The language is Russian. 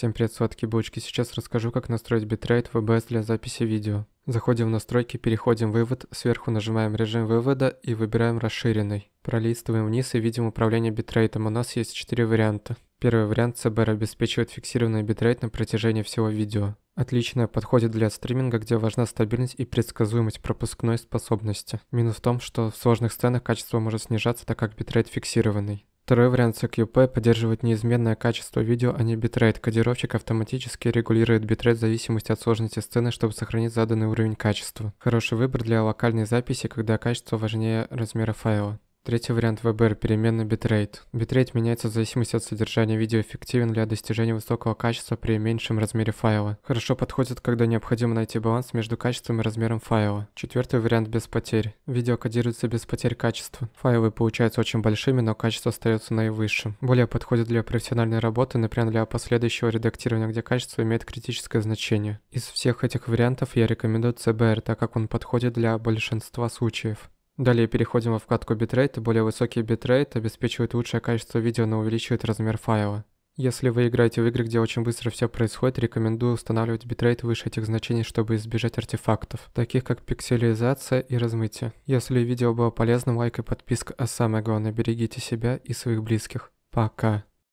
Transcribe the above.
Всем привет, сладкие булочки. Сейчас расскажу, как настроить битрейт в OBS для записи видео. Заходим в настройки, переходим в вывод, сверху нажимаем режим вывода и выбираем расширенный. Пролистываем вниз и видим управление битрейтом. У нас есть 4 варианта. Первый вариант CBR обеспечивает фиксированный битрейт на протяжении всего видео. Отлично подходит для стриминга, где важна стабильность и предсказуемость пропускной способности. Минус в том, что в сложных сценах качество может снижаться, так как битрейт фиксированный. Второй вариант CQP поддерживает неизменное качество видео, а не битрейт. Кодировщик автоматически регулирует битрейт в зависимости от сложности сцены, чтобы сохранить заданный уровень качества. Хороший выбор для локальной записи, когда качество важнее размера файла. Третий вариант VBR – переменный битрейт. Битрейт меняется в зависимости от содержания видео, эффективен для достижения высокого качества при меньшем размере файла. Хорошо подходит, когда необходимо найти баланс между качеством и размером файла. Четвертый вариант без потерь. Видео кодируется без потерь качества. Файлы получаются очень большими, но качество остается наивысшим. Более подходит для профессиональной работы, например, для последующего редактирования, где качество имеет критическое значение. Из всех этих вариантов я рекомендую CBR, так как он подходит для большинства случаев. Далее переходим во вкладку Bitrate. Более высокий битрейт обеспечивает лучшее качество видео, но увеличивает размер файла. Если вы играете в игры, где очень быстро все происходит, рекомендую устанавливать битрейт выше этих значений, чтобы избежать артефактов, таких как пикселизация и размытие. Если видео было полезным, лайк и подписка, а самое главное, берегите себя и своих близких. Пока.